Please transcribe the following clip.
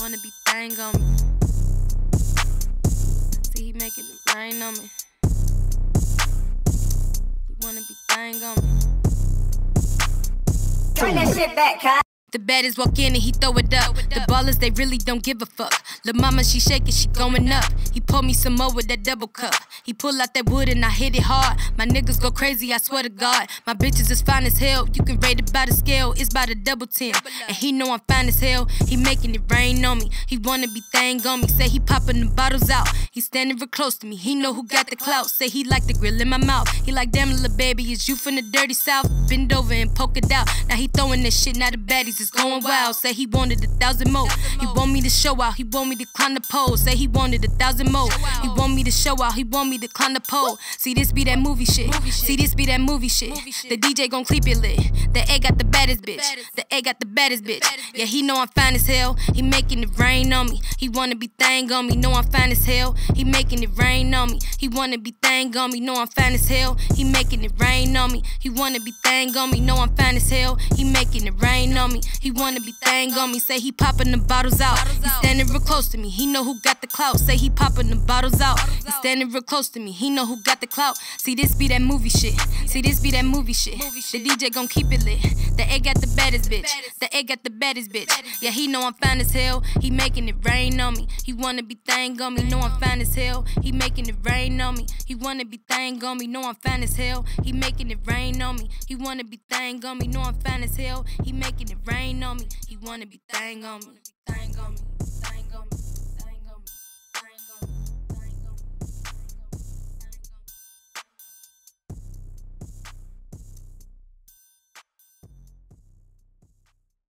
Wanna be thang on me. See, he making it rain on me. He wanna be thang on me. Turn that shit back, Kai. The baddest walk in and he throw it up. The ballers, they really don't give a fuck. The mama, she shaking, she going up. He pull me some more with that double cup. He pull out that wood and I hit it hard. My niggas go crazy, I swear to God. My bitches is fine as hell. You can rate it by the scale, it's by the double ten. And he know I'm fine as hell. He making it rain on me. He wanna be thang on me. Say he popping the bottles out. He standing real close to me. He know who got the clout. Say he like the grill in my mouth. He like damn little baby, is you from the dirty south? Bend over and poke it out. Now he throwing this shit. Now the baddies is going wild. Say he wanted a thousand more. He want me to show out. He want me to climb the pole. Say he wanted a thousand more. He want me to show out. He want me to climb the pole. See this be that movie shit. See this be that movie shit. The DJ gon' keep it lit. The A got the baddest bitch. The A got the baddest bitch. Yeah, he know I'm fine as hell. He making it rain on me. He wanna be thang on me. Know I'm fine as hell. He making it rain on me. He wanna be thang on me. Know I'm fine as hell. He making it rain on me. He wanna be thang on me. Know I'm fine as hell. He making it rain on me. He wanna be thang on me. Say he popping the bottles out. He standing real close to me. He know who got the clout. Say he popping the bottles out. He standing real close to me. He know who got the clout. See this be that movie shit. See this be that movie shit. The DJ gon' keep it lit. The A got the baddest bitch. The A got the baddest bitch. Yeah, he know I'm fine as hell. He making it rain on me. He wanna be thang on me. Know I'm fine as hell. He making it rain on me. He wanna be thang on me. Know I'm fine as hell. He making it rain on me. He wanna be thang on me. Know I'm fine as hell. He making it rain on me. He wanna be thang on me.